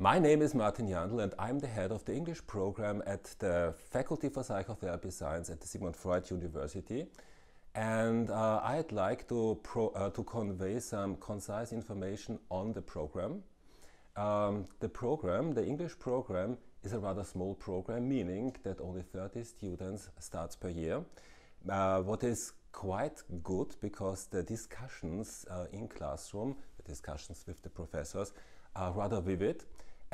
My name is Martin Jandl and I'm the head of the English program at the Faculty for Psychotherapy Science at the Sigmund Freud University. And uh, I'd like to, uh, to convey some concise information on the program. Um, the program, the English program, is a rather small program, meaning that only 30 students starts per year. Uh, what is quite good because the discussions uh, in classroom, the discussions with the professors, are rather vivid.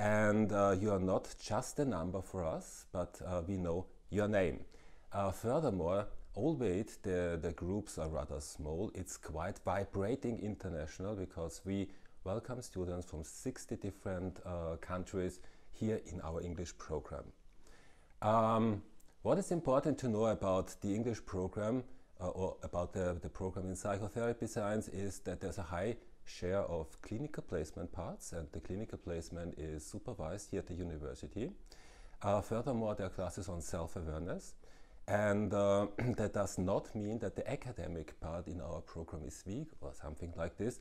And uh, you are not just a number for us, but uh, we know your name. Uh, furthermore, albeit the, the groups are rather small, it's quite vibrating international because we welcome students from 60 different uh, countries here in our English program. Um, what is important to know about the English program uh, or about the, the program in psychotherapy science is that there's a high share of clinical placement parts and the clinical placement is supervised here at the university. Uh, furthermore, there are classes on self-awareness and uh, that does not mean that the academic part in our program is weak or something like this,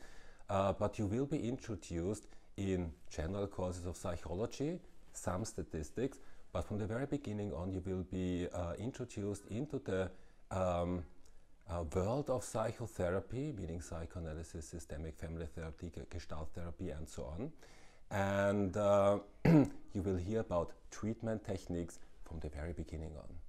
uh, but you will be introduced in general courses of psychology, some statistics, but from the very beginning on you will be uh, introduced into the um, uh, world of psychotherapy, meaning psychoanalysis, systemic family therapy, gestalt therapy, and so on. And uh, you will hear about treatment techniques from the very beginning on.